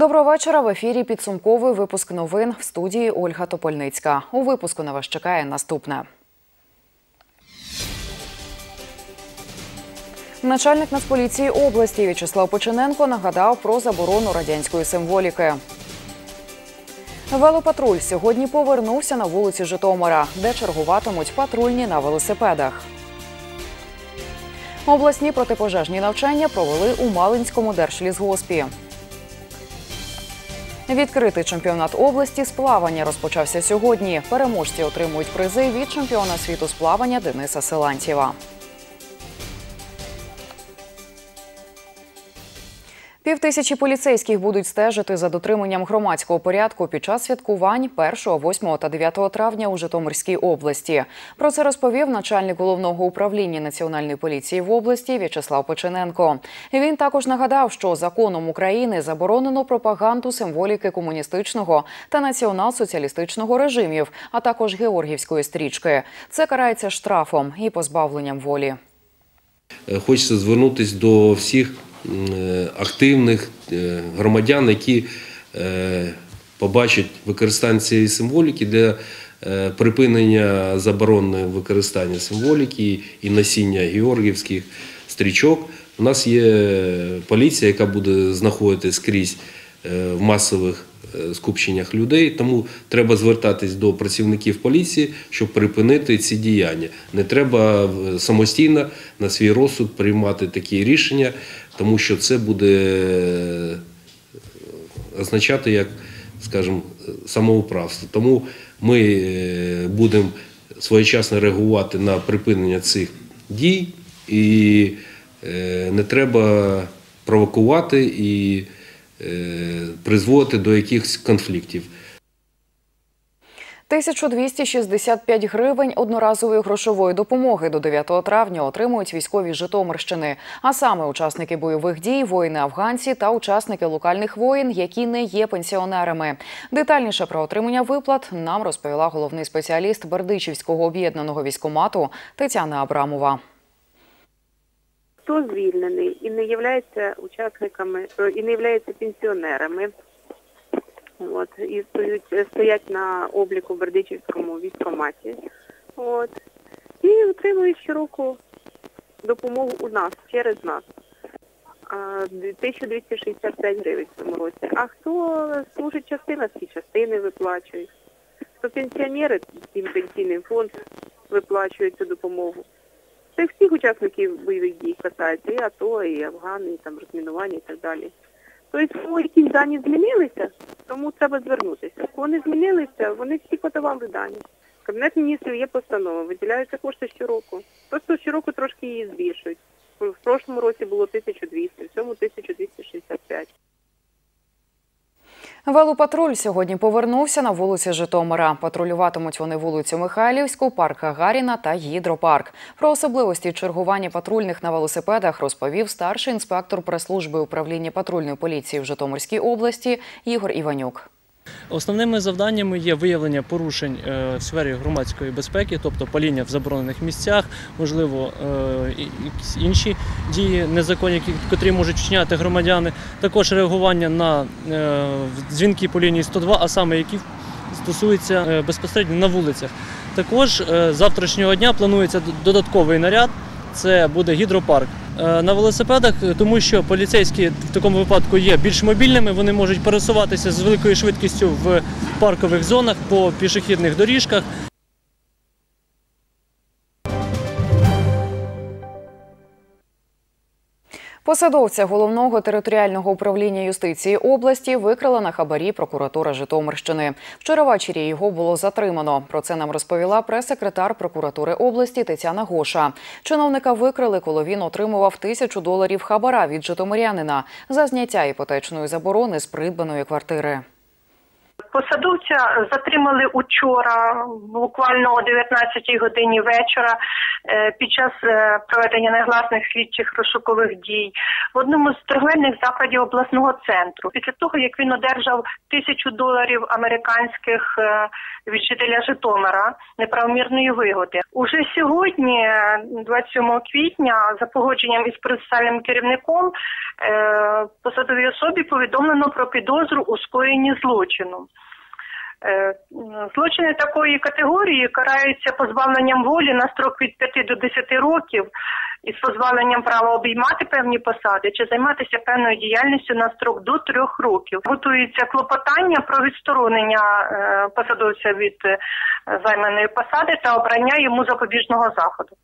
Доброго вечора. В ефірі підсумковий випуск новин в студії Ольга Топольницька. У випуску на вас чекає наступне. Начальник Нацполіції області В'ячеслав Починенко нагадав про заборону радянської символіки. Велопатруль сьогодні повернувся на вулиці Житомира, де чергуватимуть патрульні на велосипедах. Обласні протипожежні навчання провели у Малинському держлісгоспі. Відкритий чемпіонат області з плавання розпочався сьогодні. Переможці отримують призи від чемпіона світу з плавання Дениса Силантьєва. Півтисячі поліцейських будуть стежити за дотриманням громадського порядку під час святкувань 1, 8 та 9 травня у Житомирській області. Про це розповів начальник головного управління національної поліції в області В'ячеслав Печененко. Він також нагадав, що законом України заборонено пропаганду символіки комуністичного та націонал-соціалістичного режимів, а також георгівської стрічки. Це карається штрафом і позбавленням волі. Е, Хочеться звернутися до всіх активних е, громадян, які е, побачать використання цієї символіки для е, припинення заборони використання символіки і носіння георгівських стрічок. У нас є поліція, яка буде знаходитися скрізь е, в масових е, скупченнях людей, тому треба звертатись до працівників поліції, щоб припинити ці діяння. Не треба е, самостійно на свій розсуд приймати такі рішення, тому що це буде е, означати як, скажімо, самоуправство. Тому ми е, будемо своєчасно реагувати на припинення цих дій і е, не треба провокувати і е, призводити до якихось конфліктів. 1265 гривень одноразової грошової допомоги до 9 травня отримують військові Житомирщини, а саме учасники бойових дій, воїни-афганці та учасники локальних воїн, які не є пенсіонерами. Детальніше про отримання виплат нам розповіла головний спеціаліст Бердичівського об'єднаного військомату Тетяна Абрамова. Хто звільнений і не являється учасниками е, і не являється пенсіонерами. От і стоять, стоять на обліку в Бердичівському військкоматі. От і отримують щороку допомогу у нас через нас. 1265 гривень в цьому році. А хто служить частина, ці частини виплачують. Хто пенсіонери, тим пенсійний фонд виплачує цю допомогу. Це всіх учасників бойових дій касається, і АТО, і Афгани, і там розмінування і так далі. Тобто, кому якісь дані змінилися, тому треба звернутися. Не змінилися, вони всі подавали дані. Кабінет міністрів є постанова, виділяються кошти щороку. Просто щороку трошки її збільшують. В прошлому році було 1200, в цьому 1265. Велопатруль сьогодні повернувся на вулиці Житомира. Патрулюватимуть вони вулицю Михайлівську, парк Гагаріна та Гідропарк. Про особливості чергування патрульних на велосипедах розповів старший інспектор прес-служби управління патрульної поліції в Житомирській області Ігор Іванюк. Основними завданнями є виявлення порушень е, в сфері громадської безпеки, тобто паління в заборонених місцях, можливо, е, якісь інші дії незаконні, які- можуть вчиняти громадяни. Також реагування на е, дзвінки по лінії 102, а саме які стосуються безпосередньо на вулицях. Також завтрашнього дня планується додатковий наряд. Це буде гідропарк. Е, На велосипедах, тому що поліцейські в такому випадку є більш мобільними, вони можуть пересуватися з великою швидкістю в паркових зонах по пішохідних доріжках. Посадовця головного територіального управління юстиції області викрила на хабарі прокуратура Житомирщини. Вчора ввечері його було затримано. Про це нам розповіла прес-секретар прокуратури області Тетяна Гоша. Чиновника викрили, коли він отримував тисячу доларів хабара від житомирянина за зняття іпотечної заборони з придбаної квартири. Посадовця затримали учора, буквально о 19 годині вечора, під час е, проведення негласних слідчих розшукових дій в одному з торговельних закладів обласного центру. Після того, як він одержав тисячу доларів американських е, від Житомира неправомірної вигоди. Уже сьогодні, е, 27 квітня, за погодженням із процесуальним керівником, е, посадовій особі повідомлено про підозру у скоєнні злочину. Е, Злочини такої категорії караються позбавленням волі на строк від 5 до 10 років із позбавленням права обіймати певні посади чи займатися певною діяльністю на строк до 3 років. Готується клопотання про відсторонення е, посадовця від е, займаної посади та обрання йому запобіжного заходу.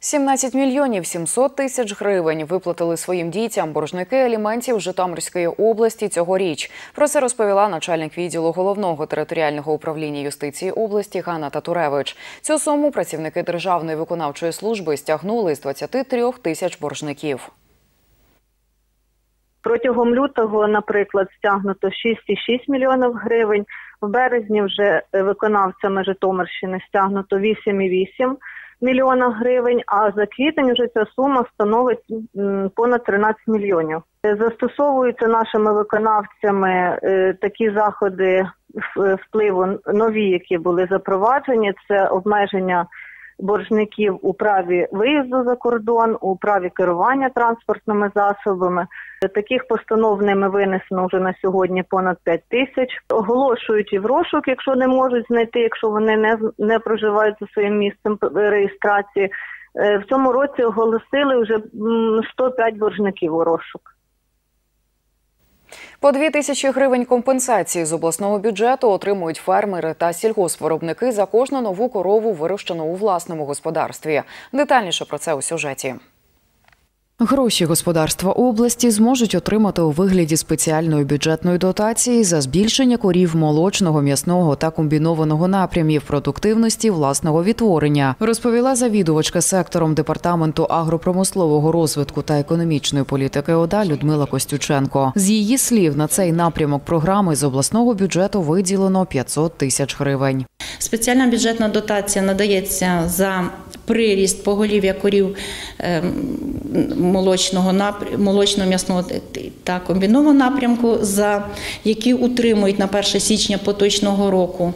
17 мільйонів 700 тисяч гривень виплатили своїм дітям боржники аліментів Житомирської області цьогоріч. Про це розповіла начальник відділу головного територіального управління юстиції області Ганна Татуревич. Цю суму працівники Державної виконавчої служби стягнули з 23 тисяч боржників. Протягом лютого, наприклад, стягнуто 6,6 мільйонів гривень. В березні вже е, виконавцями Житомирщини стягнуто 8,8 мільйона гривень, а за квітень вже ця сума становить понад 13 мільйонів. Е, Застосовуються нашими виконавцями е, такі заходи впливу нові, які були запроваджені. Це обмеження боржників у праві виїзду за кордон, у праві керування транспортними засобами. Таких постанов ними винесено вже на сьогодні понад 5 тисяч. Оголошують в розшук, якщо не можуть знайти, якщо вони не, не проживають за своїм місцем реєстрації. Е, В цьому році оголосили вже м, 105 боржників у розшук. По 2 тисячі гривень компенсації з обласного бюджету отримують фермери та сільгоспвиробники за кожну нову корову, вирощену у власному господарстві. Детальніше про це у сюжеті. Гроші господарства області зможуть отримати у вигляді спеціальної бюджетної дотації за збільшення корів молочного, м'ясного та комбінованого напрямів продуктивності власного відтворення, розповіла завідувачка сектором департаменту агропромислового розвитку та економічної політики ОДА Людмила Костюченко. З її слів, на цей напрямок програми з обласного бюджету виділено 500 тисяч гривень. Спеціальна бюджетна дотація надається за приріст поголів'я корів ем, молочного напрямку, молочного м'ясного та комбінованого напрямку, за які утримують на 1 січня поточного року.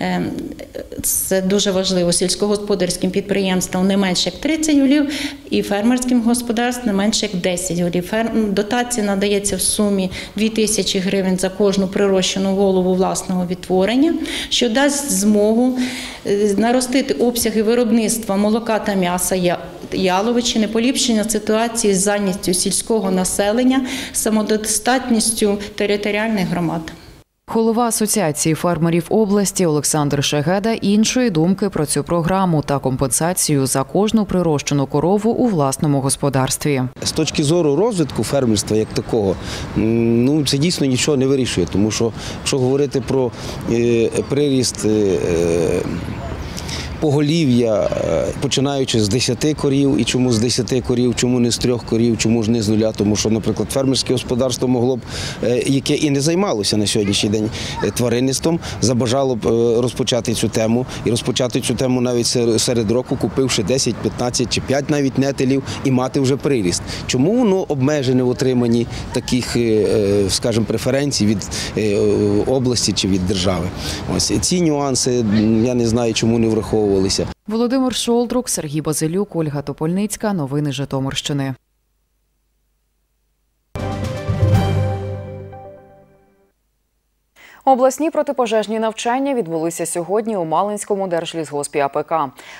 Ем, Це дуже важливо сільськогосподарським підприємствам не менше як 30 голів і фермерським господарствам не менше як 10 голів. Дотація надається в сумі 2 тисячі гривень за кожну прирощену голову власного відтворення, що дасть змогу е, наростити обсяги виробництва молока та м'яса яловичини, поліпшення ситуації з зайнятістю сільського населення, самодостатністю територіальних громад. Голова Асоціації фермерів області Олександр Шегеда іншої думки про цю програму та компенсацію за кожну прирощену корову у власному господарстві. З точки зору розвитку фермерства як такого, ну це дійсно нічого не вирішує, тому що якщо говорити про е, приріст. Поголів'я, е, починаючи з 10 корів, і чому з 10 корів, чому не з трьох корів, чому ж не з нуля, тому що, наприклад, фермерське господарство могло б, е, яке і не займалося на сьогоднішній день е, тваринництвом, забажало б розпочати цю тему і розпочати цю тему навіть серед року, купивши 10, 15 чи 5 навіть нетелів і мати вже приріст. Чому воно обмежене в отриманні таких, скажімо, преференцій від області чи від держави? Ось ці нюанси я не знаю, чому не враховувалися. Володимир Шолдрук, Сергій Базилюк, Ольга Топольницька. Новини Житомирщини. Обласні протипожежні навчання відбулися сьогодні у Малинському держлісгоспі АПК.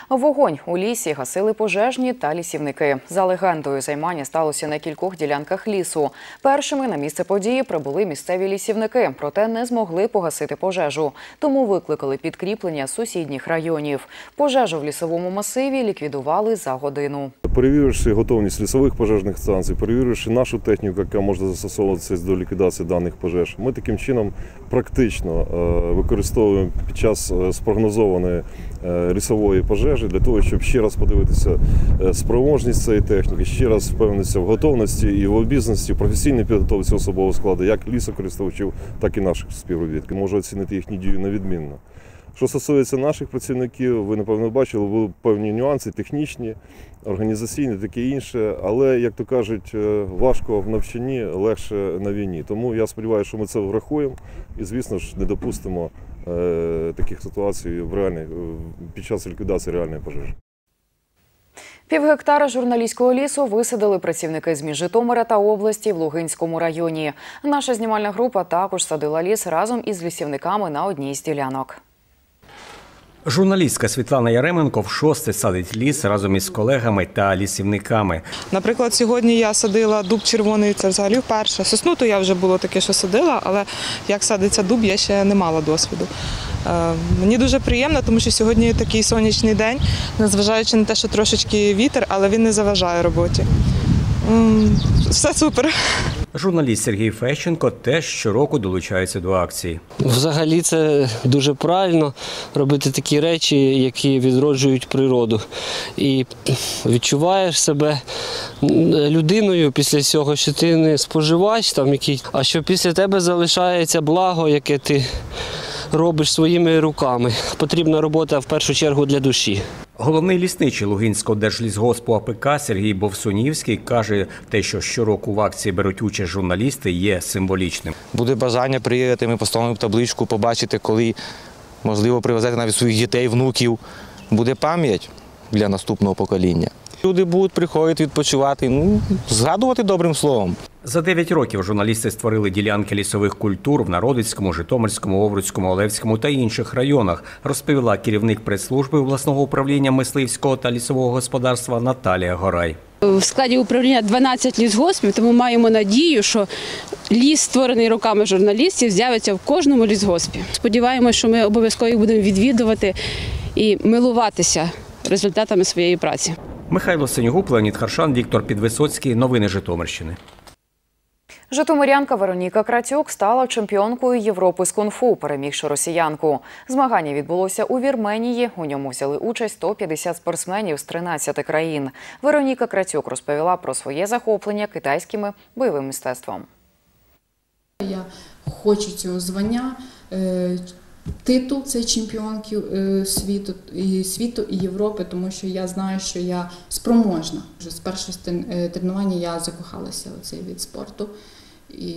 Вогонь у лісі гасили пожежні та лісівники. За легендою, займання сталося на кількох ділянках лісу. Першими на місце події прибули місцеві лісівники, проте не змогли погасити пожежу. Тому викликали підкріплення сусідніх районів. Пожежу в лісовому масиві ліквідували за годину. Перевіривши готовність лісових пожежних станцій, перевіривши нашу техніку, яка може застосовуватися до ліквідації даних пожеж, ми таким чином практично е, використовуємо під час е, спрогнозованої е, лісової пожежі для того, щоб ще раз подивитися е, спроможність цієї техніки, ще раз впевнитися в готовності і в обізнаності, професійній підготовці особового складу, як лісокористувачів, так і наших співробітників. Можу оцінити їхні дії невідмінно. Що стосується наших працівників, ви напевно бачили, були певні нюанси технічні, організаційні, таке інше. Але, як то кажуть, е, важко в навчанні, легше на війні. Тому я сподіваюся, що ми це врахуємо і, звісно ж, не допустимо е, таких ситуацій в реальній, під час ліквідації реальної пожежі. Півгектара журналістського лісу висадили працівники ЗМІ Житомира та області в Лугинському районі. Наша знімальна група також садила ліс разом із лісівниками на одній з ділянок. Журналістка Світлана Яременко в шосте садить ліс разом із колегами та лісівниками. Наприклад, сьогодні я садила дуб червоний, це взагалі вперше. Сосну то я вже було таке, що садила, але як садиться дуб, я ще не мала досвіду. Е, Мені дуже приємно, тому що сьогодні такий сонячний день, незважаючи на те, що трошечки вітер, але він не заважає роботі. Все супер. Журналіст Сергій Фещенко теж щороку долучається до акції. Взагалі це дуже правильно робити такі речі, які відроджують природу. І відчуваєш себе людиною після цього, що ти не споживач, там який, а що після тебе залишається благо, яке ти робиш своїми руками. Потрібна робота в першу чергу для душі. Головний лісничий Лугинського держлісгоспу АПК Сергій Бовсунівський каже, те, що щороку в акції беруть участь журналісти, є символічним. Буде бажання приїхати, ми поставимо табличку, побачити, коли можливо привезете навіть своїх дітей, внуків. Буде пам'ять для наступного покоління. Люди будуть приходити відпочивати, ну згадувати добрим словом. За 9 років журналісти створили ділянки лісових культур в Народицькому, Житомирському, Овруцькому, Олевському та інших районах, розповіла керівник прес-служби обласного управління мисливського та лісового господарства Наталія Горай. В складі управління 12 лісгоспів, тому маємо надію, що ліс, створений руками журналістів, з'явиться в кожному лісгоспі. Сподіваємось, що ми обов'язково їх будемо відвідувати і милуватися результатами своєї праці. Михайло Синьогуб, Леонід Харшан, Віктор Підвисоцький. Новини Житомирщини. Житомирянка Вероніка Кратюк стала чемпіонкою Європи з кунг-фу, перемігши росіянку. Змагання відбулося у Вірменії. У ньому взяли участь 150 спортсменів з 13 країн. Вероніка Кратюк розповіла про своє захоплення китайськими бойовим мистецтвом. Я хочу цього звання. Титул це чемпіонки е, світу і світу і Європи, тому що я знаю, що я спроможна. Вже з першого е, тренування я закохалася у цей від спорту і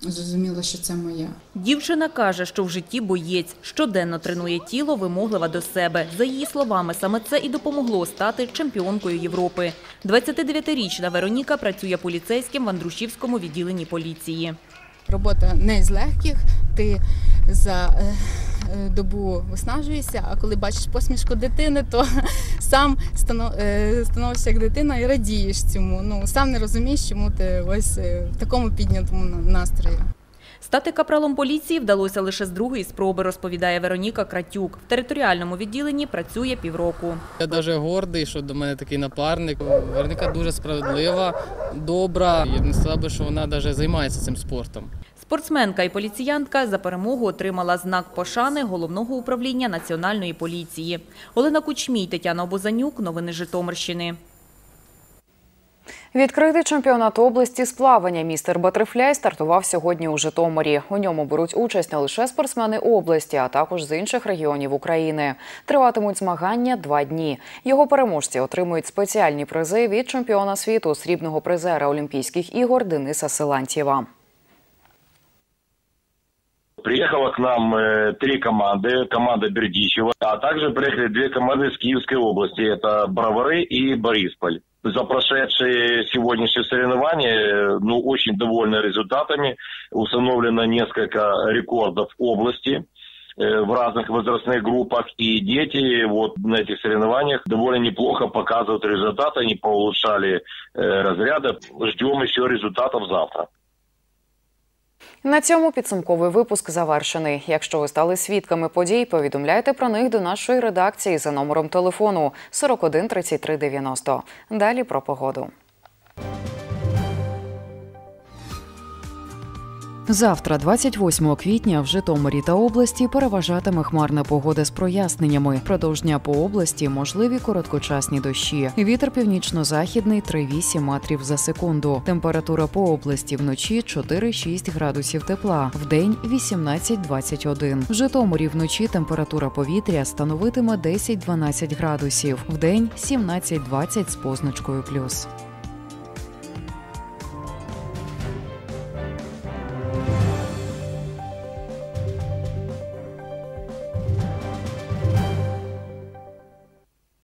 зрозуміла, що це моє. Дівчина каже, що в житті боєць щоденно тренує тіло, вимоглива до себе. За її словами, саме це і допомогло стати чемпіонкою Європи. 29-річна Вероніка працює поліцейським в Андрушівському відділенні поліції. Робота не з легких. Ти за е, е, добу виснажуєшся, а коли бачиш посмішку дитини, то сам е, становишся як дитина і радієш цьому. Ну сам не розумієш, чому ти ось в такому піднятому на- настрої. Стати капралом поліції вдалося лише з другої спроби, розповідає Вероніка Кратюк. В територіальному відділенні працює півроку. Я дуже гордий, що до мене такий напарник. Вероніка дуже справедлива, добра. Я б не сказав би, що вона навіть займається цим спортом. Спортсменка і поліціянтка за перемогу отримала знак пошани головного управління національної поліції. Олена Кучмій, Тетяна Обозанюк. Новини Житомирщини. Відкритий чемпіонат області з плавання містер Батерфляй стартував сьогодні у Житомирі. У ньому беруть участь не лише спортсмени області, а також з інших регіонів України. Триватимуть змагання два дні. Його переможці отримують спеціальні призи від чемпіона світу срібного призера Олімпійських ігор Дениса Силантьєва. Приехало к нам э, три команды, команда Бердичева, а также приехали две команды из Киевской области, это Бровары и Борисполь. За прошедшие сегодняшние соревнования, э, ну, очень довольны результатами. Установлено несколько рекордов области э, в разных возрастных группах. И дети вот на этих соревнованиях довольно неплохо показывают результаты. Они поулучшали э, разряды. Ждем еще результатов завтра. На цьому підсумковий випуск завершений. Якщо ви стали свідками подій, повідомляйте про них до нашої редакції за номером телефону 41 33 90. Далі про погоду. Завтра, 28 квітня, в Житомирі та області переважатиме хмарна погода з проясненнями. Продовж дня по області можливі короткочасні дощі. Вітер північно-західний 3,8 метрів за секунду. Температура по області вночі 4-6 градусів тепла, вдень 18-21. В Житомирі вночі температура повітря становитиме 10-12 градусів, вдень 17-20 з позначкою плюс.